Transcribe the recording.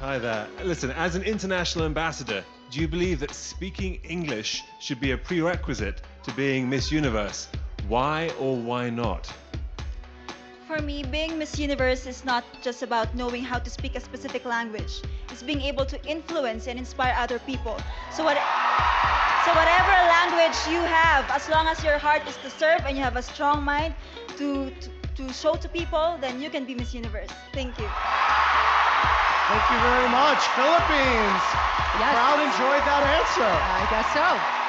Hi there. Listen, as an international ambassador, do you believe that speaking English should be a prerequisite to being Miss Universe? Why or why not? For me, being Miss Universe is not just about knowing how to speak a specific language. It's being able to influence and inspire other people. So what so whatever language you have, as long as your heart is to serve and you have a strong mind to, to, to show to people, then you can be Miss Universe. Thank you. Thank you very much. Philippines. Yes. Crowd enjoyed that answer. I guess so.